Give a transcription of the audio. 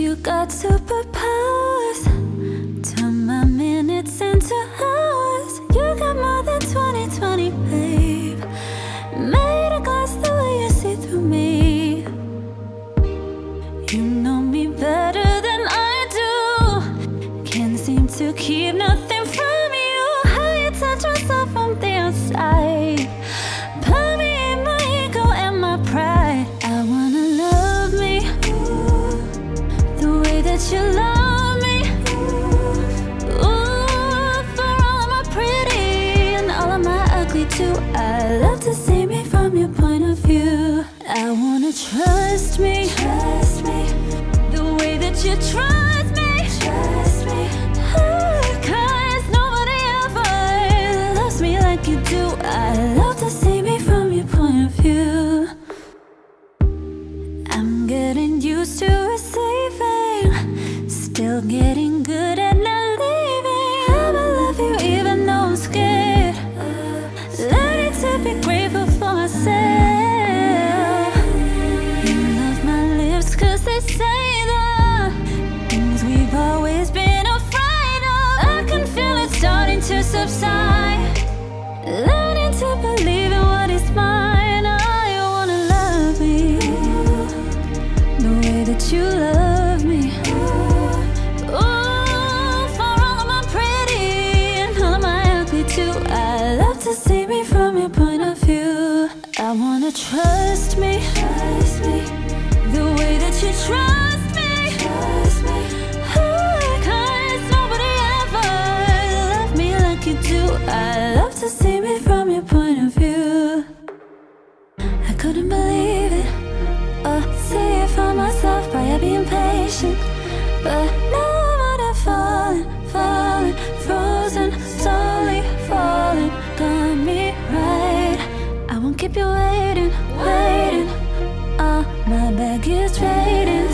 You got superpowers. Turn my minutes into hours. You got more than 2020, babe. Made a glass the way you see through me. You know me better than I do. Can't seem to keep nothing from you. How you touch myself from the outside. Too. I love to see me from your point of view. I wanna trust me, trust me, the way that you trust me, trust me. Oh, Cause nobody ever loves me like you do. I love to see me from your point of view. I'm getting used to receiving, still getting good be grateful for myself. You love my lips 'cause they say the things we've always been afraid of. I can feel it starting to subside. Learning I wanna trust me, trust me, the way that you trust me. Trust me. Oh, Cause nobody ever loved me like you do. I love to see me from your point of view. I couldn't believe it or see it for myself by being patient. But keep you waiting, waiting. Oh, my bag is fading.